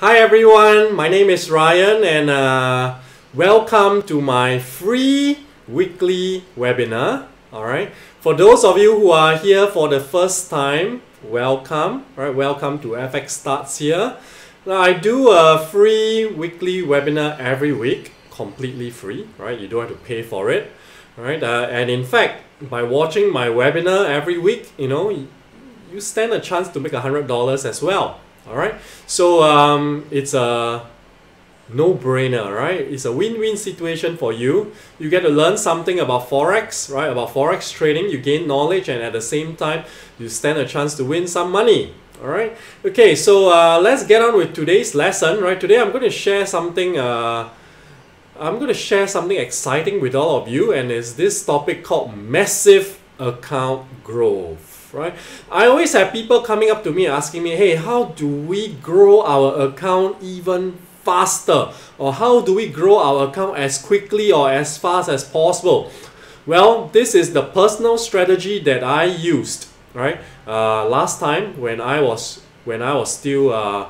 Hi everyone, my name is Ryan and uh, welcome to my free weekly webinar. Alright, for those of you who are here for the first time, welcome. Right, welcome to FX Starts here. Now I do a free weekly webinar every week, completely free. Right, you don't have to pay for it. Alright, uh, and in fact, by watching my webinar every week, you know, you stand a chance to make a hundred dollars as well all right so um, it's a no-brainer right? It's a win-win situation for you. You get to learn something about forex right? About forex trading. You gain knowledge and at the same time you stand a chance to win some money. All right okay so uh, let's get on with today's lesson right? Today i'm going to share something uh, i'm going to share something exciting with all of you and it's this topic called massive account growth right? I always have people coming up to me asking me, hey, how do we grow our account even faster? Or how do we grow our account as quickly or as fast as possible? Well, this is the personal strategy that I used, right? Uh, last time when I was when I was still uh,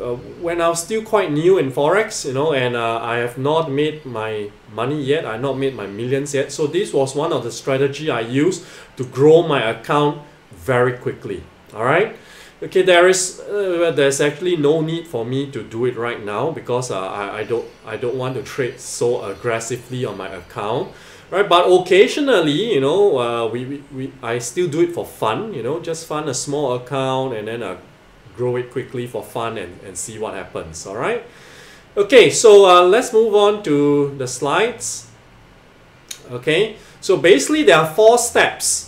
uh, when I was still quite new in forex, you know, and uh, I have not made my money yet. I not made my millions yet. So this was one of the strategy I used to grow my account very quickly. All right. Okay, there is uh, there's actually no need for me to do it right now because uh, I, I don't I don't want to trade so aggressively on my account, right? But occasionally, you know, uh, we, we, we I still do it for fun. You know, just fund a small account and then uh, grow it quickly for fun and, and see what happens. All right. Okay, so uh, let's move on to the slides. Okay, so basically there are four steps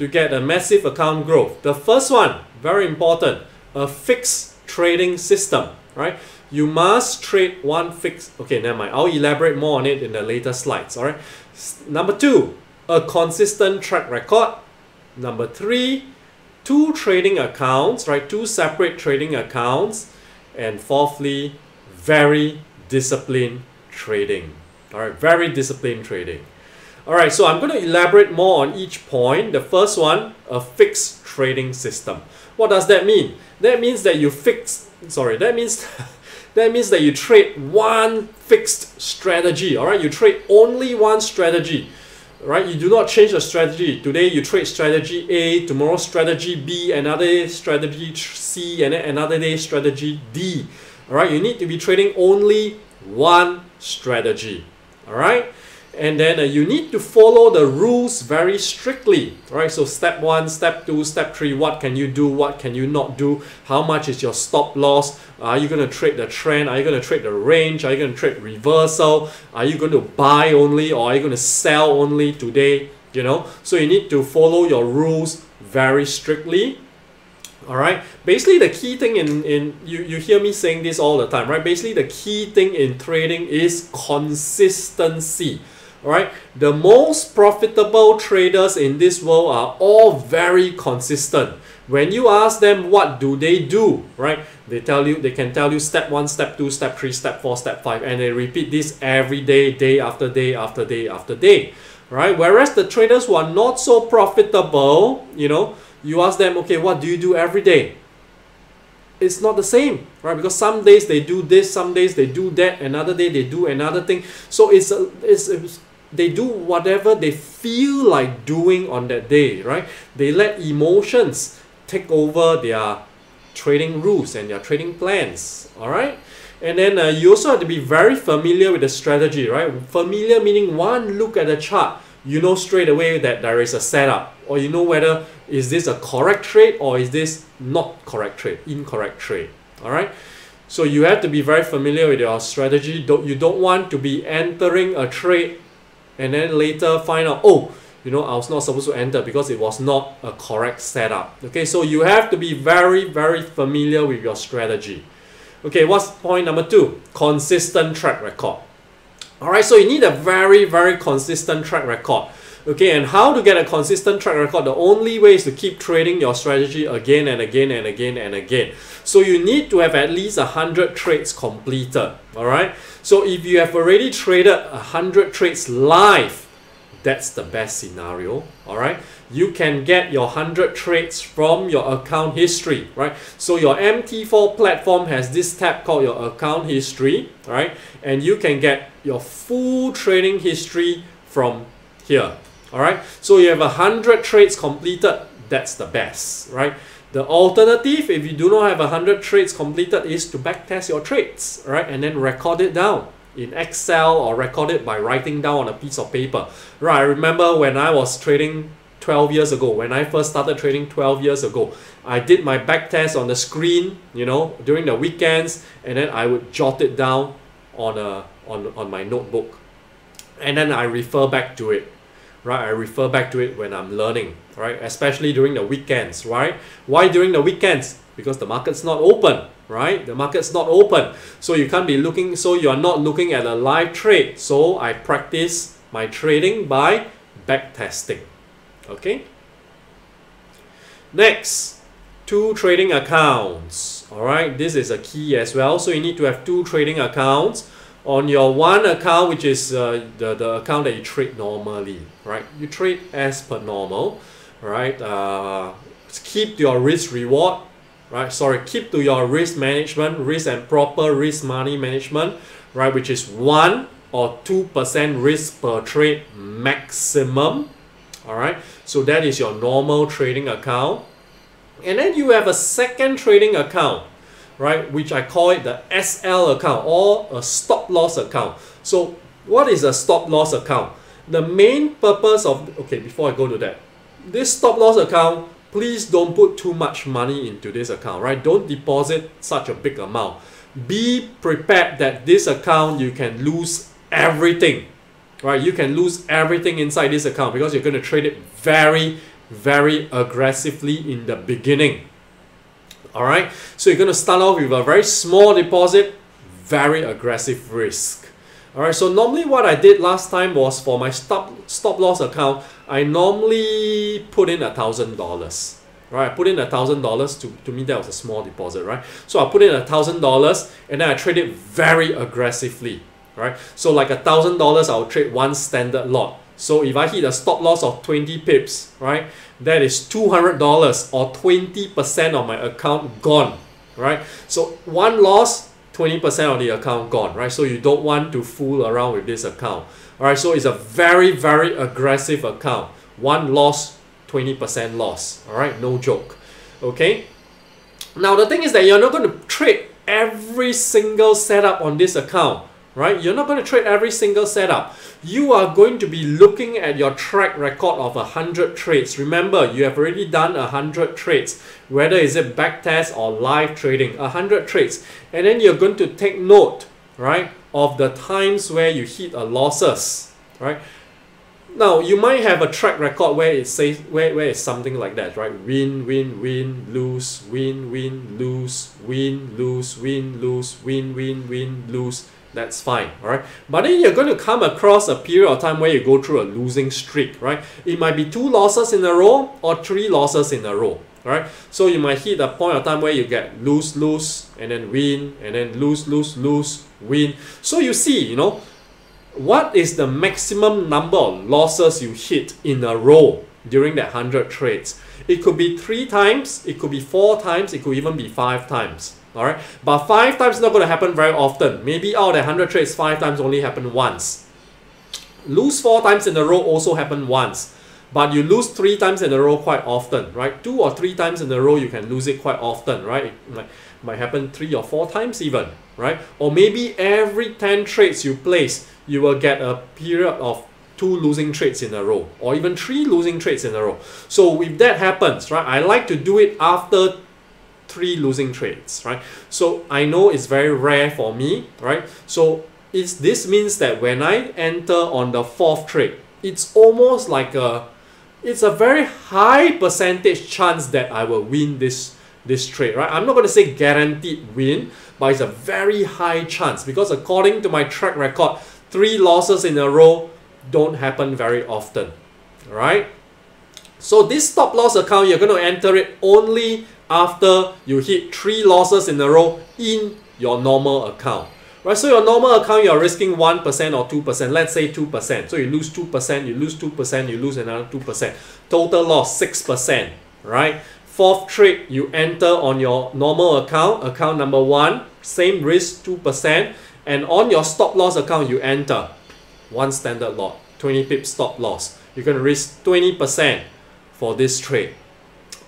to get a massive account growth. The first one, very important, a fixed trading system, right? You must trade one fixed, okay, never mind. I'll elaborate more on it in the later slides, all right? Number two, a consistent track record. Number three, two trading accounts, right? Two separate trading accounts. And fourthly, very disciplined trading. All right, very disciplined trading. Alright, so I'm going to elaborate more on each point. The first one, a fixed trading system. What does that mean? That means that you fix, sorry, that means that means that you trade one fixed strategy. Alright, you trade only one strategy. Right, you do not change the strategy. Today you trade strategy A, tomorrow strategy B, another day strategy C, and then another day strategy D. Alright, you need to be trading only one strategy. Alright, and then uh, you need to follow the rules very strictly right? So step one step two step three what can you do what can you not do? How much is your stop loss? Are you going to trade the trend? Are you going to trade the range? Are you going to trade reversal? Are you going to buy only or are you going to sell only today? You know? So you need to follow your rules very strictly. All right basically the key thing in in you you hear me saying this all the time right? Basically the key thing in trading is consistency Alright, the most profitable traders in this world are all very consistent. When you ask them what do they do, right? They tell you they can tell you step one, step two, step three, step four, step five, and they repeat this every day, day after day after day after day. Right? Whereas the traders who are not so profitable, you know, you ask them, okay, what do you do every day? it's not the same, right? Because some days they do this, some days they do that, another day they do another thing. So it's a, it's, it's they do whatever they feel like doing on that day, right? They let emotions take over their trading rules and their trading plans, all right? And then uh, you also have to be very familiar with the strategy, right? Familiar meaning one look at the chart, you know straight away that there is a setup, or you know whether is this a correct trade or is this not correct trade, incorrect trade, all right? So you have to be very familiar with your strategy. Don't, you don't want to be entering a trade and then later find out, oh, you know, I was not supposed to enter because it was not a correct setup. Okay, so you have to be very, very familiar with your strategy. Okay, what's point number two? Consistent track record. All right, so you need a very, very consistent track record. Okay, and how to get a consistent track record? The only way is to keep trading your strategy again and again and again and again. So you need to have at least 100 trades completed. All right, so if you have already traded 100 trades live, that's the best scenario. All right, you can get your 100 trades from your account history, right? So your MT4 platform has this tab called your account history, right? And you can get your full trading history from here, all right? So you have 100 trades completed, that's the best, right? The alternative, if you do not have 100 trades completed, is to backtest your trades, right? And then record it down in Excel or record it by writing down on a piece of paper. Right, I remember when I was trading 12 years ago, when I first started trading 12 years ago, I did my backtest on the screen, you know, during the weekends, and then I would jot it down on, a, on, on my notebook. And then I refer back to it, right? I refer back to it when I'm learning, right? Especially during the weekends, right? Why during the weekends? Because the market's not open, right? The market's not open. So you can't be looking, so you're not looking at a live trade. So I practice my trading by back testing. Okay. Next, two trading accounts. All right, this is a key as well. So you need to have two trading accounts on your one account, which is uh, the, the account that you trade normally, right? You trade as per normal, right? Uh, keep your risk reward, right? Sorry, keep to your risk management, risk and proper risk money management, right? Which is one or 2% risk per trade maximum, all right? So that is your normal trading account. And then you have a second trading account, right? Which I call it the SL account or a stop loss account. So what is a stop loss account? The main purpose of, okay, before I go to that, this stop loss account, please don't put too much money into this account, right? Don't deposit such a big amount. Be prepared that this account you can lose everything right? You can lose everything inside this account because you're going to trade it very, very aggressively in the beginning. All right, so you're going to start off with a very small deposit, very aggressive risk. All right, so normally what I did last time was for my stop stop loss account, I normally put in a thousand dollars. Right, I put in a thousand dollars to to me that was a small deposit, right? So I put in a thousand dollars and then I trade it very aggressively right? So like a thousand dollars, I'll trade one standard lot. So if I hit a stop loss of 20 pips, right, that is $200 or 20% of my account gone, right? So one loss, 20% of the account gone, right? So you don't want to fool around with this account. All right, so it's a very, very aggressive account. One loss, 20% loss. All right, no joke. Okay. Now the thing is that you're not going to trade every single setup on this account right? You're not going to trade every single setup. You are going to be looking at your track record of 100 trades. Remember, you have already done 100 trades, whether is it backtest or live trading, 100 trades. And then you're going to take note, right, of the times where you hit a losses, right? Now, you might have a track record where it says, where, where it's something like that, right? Win, win, win, lose, win, win, lose, win, lose, win, lose, win, win, win, lose that's fine, all right? But then you're going to come across a period of time where you go through a losing streak, right? It might be two losses in a row or three losses in a row, right? So you might hit a point of time where you get lose, lose, and then win, and then lose, lose, lose, win. So you see, you know, what is the maximum number of losses you hit in a row during that 100 trades? It could be three times, it could be four times, it could even be five times. Alright, but five times not going to happen very often. Maybe out of the 100 trades, five times only happen once. Lose four times in a row also happen once. But you lose three times in a row quite often, right? Two or three times in a row, you can lose it quite often, right? It might, might happen three or four times even, right? Or maybe every 10 trades you place, you will get a period of two losing trades in a row or even three losing trades in a row. So if that happens, right, I like to do it after three losing trades, right? So I know it's very rare for me, right? So it's, this means that when I enter on the fourth trade, it's almost like a, it's a very high percentage chance that I will win this, this trade, right? I'm not going to say guaranteed win, but it's a very high chance because according to my track record, three losses in a row don't happen very often, right? So this stop loss account, you're going to enter it only after you hit three losses in a row in your normal account. Right, so your normal account you're risking 1% or 2%, let's say 2%. So you lose 2%, you lose 2%, you lose another 2%. Total loss 6%, right? Fourth trade you enter on your normal account, account number 1, same risk 2%, and on your stop loss account you enter one standard lot, 20 pip stop loss. Going to risk 20% for this trade.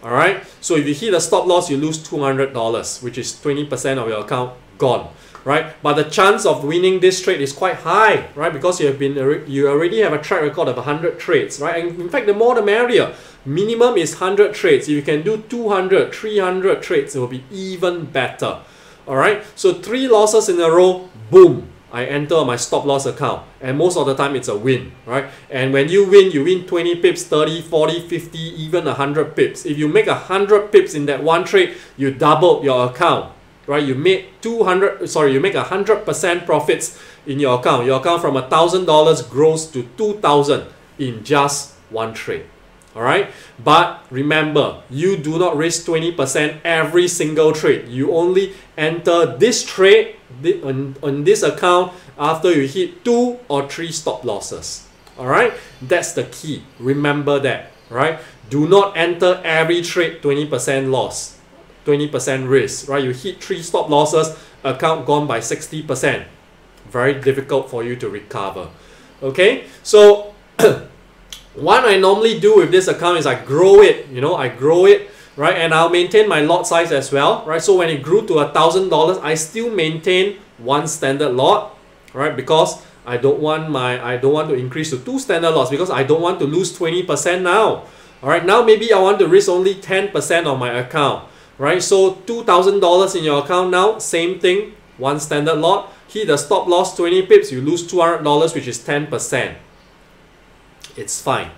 Alright, so if you hit a stop loss, you lose $200, which is 20% of your account gone right? But the chance of winning this trade is quite high, right? Because you have been you already have a track record of 100 trades, right? And in fact, the more the merrier. Minimum is 100 trades. If you can do 200, 300 trades, it will be even better. All right. So three losses in a row, boom. I enter my stop loss account and most of the time it's a win, right? And when you win, you win 20 pips, 30, 40, 50, even 100 pips. If you make 100 pips in that one trade, you double your account right? You made 200, sorry, you make 100% profits in your account. Your account from $1,000 grows to 2000 in just one trade. All right. But remember, you do not risk 20% every single trade. You only enter this trade on, on this account after you hit two or three stop losses. All right. That's the key. Remember that. Right. Do not enter every trade 20% loss. 20% risk, right? You hit three stop losses, account gone by 60%. Very difficult for you to recover. Okay, so what I normally do with this account is I grow it, you know, I grow it, right? And I'll maintain my lot size as well, right? So when it grew to a thousand dollars, I still maintain one standard lot, right? Because I don't want my I don't want to increase to two standard lots because I don't want to lose 20% now. All right, now maybe I want to risk only 10% of my account right? So $2,000 in your account now, same thing, one standard lot. Hit the stop loss 20 pips, you lose $200, which is 10%. It's fine.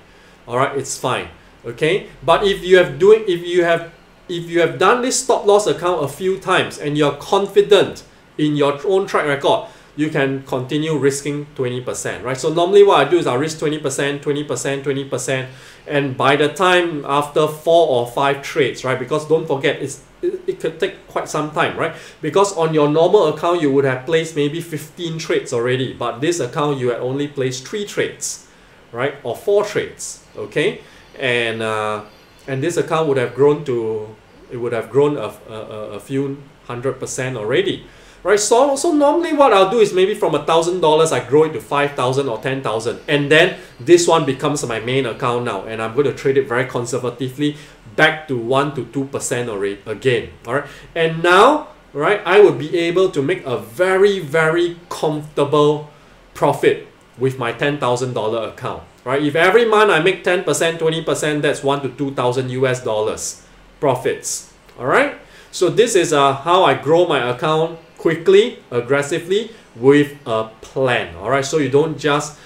All right, it's fine. Okay, but if you have doing, if you have, if you have done this stop loss account a few times and you're confident in your own track record, you can continue risking 20%, right? So normally what I do is I risk 20%, 20%, 20%, and by the time after four or five trades, right? Because don't forget, it's it, it could take quite some time, right? Because on your normal account, you would have placed maybe 15 trades already, but this account, you had only placed three trades, right? Or four trades, okay? And, uh, and this account would have grown to, it would have grown a, a, a few hundred percent already, right? So, so normally what I'll do is maybe from a thousand dollars, I grow it to five thousand or ten thousand, and then this one becomes my main account now, and I'm going to trade it very conservatively back to one to two percent already again. All right, and now right, I would be able to make a very very comfortable profit with my ten thousand dollar account. Right, if every month I make ten percent, twenty percent, that's one to two thousand US dollars profits. All right. So this is uh, how I grow my account quickly, aggressively with a plan. All right, so you don't just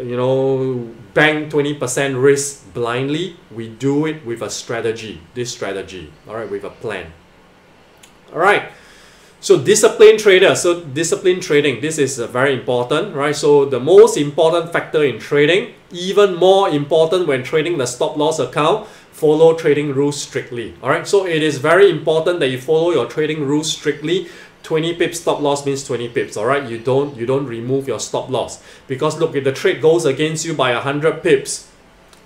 you know bank 20% risk blindly. We do it with a strategy. This strategy, all right, with a plan. All right. So discipline trader, so discipline trading, this is uh, very important, right? So the most important factor in trading, even more important when trading the stop loss account, follow trading rules strictly. All right, so it is very important that you follow your trading rules strictly. 20 pips stop loss means 20 pips all right you don't you don't remove your stop loss. Because look if the trade goes against you by 100 pips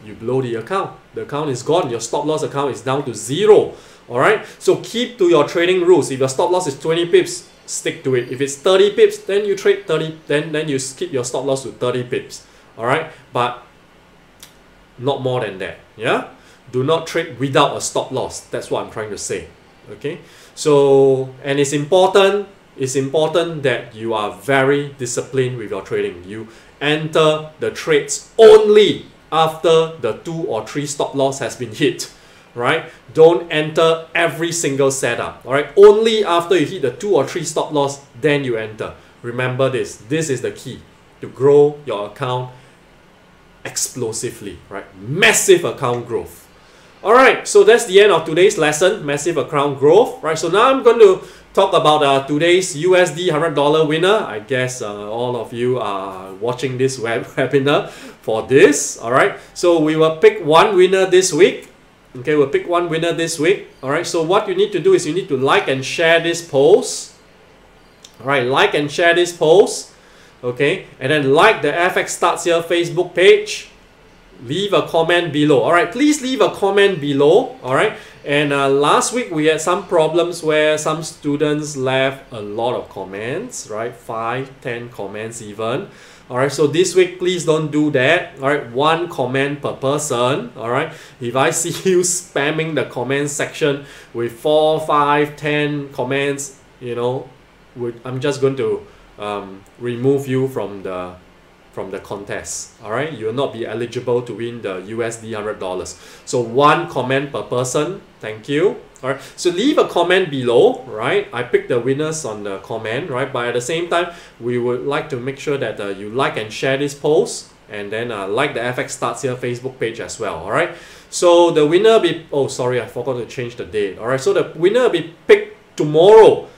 you blow the account. The account is gone. Your stop loss account is down to zero all right so keep to your trading rules. If your stop loss is 20 pips stick to it. If it's 30 pips then you trade 30 then then you skip your stop loss to 30 pips. All right but not more than that. Yeah? Do not trade without a stop loss. That's what i'm trying to say. Okay? So, and it's important, it's important that you are very disciplined with your trading. You enter the trades only after the two or three stop loss has been hit right don't enter every single setup all right only after you hit the two or three stop loss then you enter remember this this is the key to grow your account explosively right massive account growth Alright, so that's the end of today's lesson, massive account growth. Right, so now I'm going to talk about uh, today's USD $100 winner. I guess uh, all of you are watching this web webinar for this. Alright, so we will pick one winner this week. Okay, we'll pick one winner this week. Alright, so what you need to do is you need to like and share this post. All right, like and share this post. Okay, and then like the FX Starts Here Facebook page. Leave a comment below. All right, please leave a comment below. All right, and uh, last week we had some problems where some students left a lot of comments, right? Five, ten comments even. All right, so this week please don't do that. All right, one comment per person. All right, if I see you spamming the comment section with four, five, ten comments, you know, I'm just going to um, remove you from the from the contest. All right, you will not be eligible to win the USD hundred dollars. So one comment per person. Thank you. All right, so leave a comment below. Right, I pick the winners on the comment. Right, but at the same time, we would like to make sure that uh, you like and share this post, and then uh, like the FX Starts Here Facebook page as well. All right. So the winner be oh sorry I forgot to change the date. All right, so the winner will be picked tomorrow.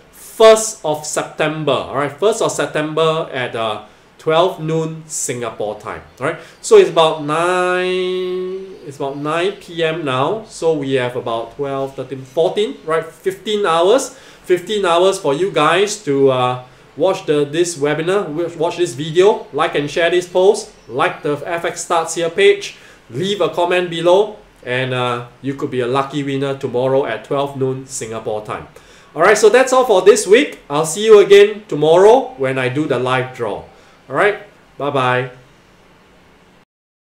1st of September, all right, 1st of September at uh, 12 noon Singapore time, all right. So it's about 9, it's about 9 p.m. now. So we have about 12, 13, 14, right, 15 hours, 15 hours for you guys to uh, watch the this webinar, watch this video, like and share this post, like the FX Starts Here page, leave a comment below, and uh, you could be a lucky winner tomorrow at 12 noon Singapore time. Alright, so that's all for this week. I'll see you again tomorrow when I do the live draw. Alright, bye bye.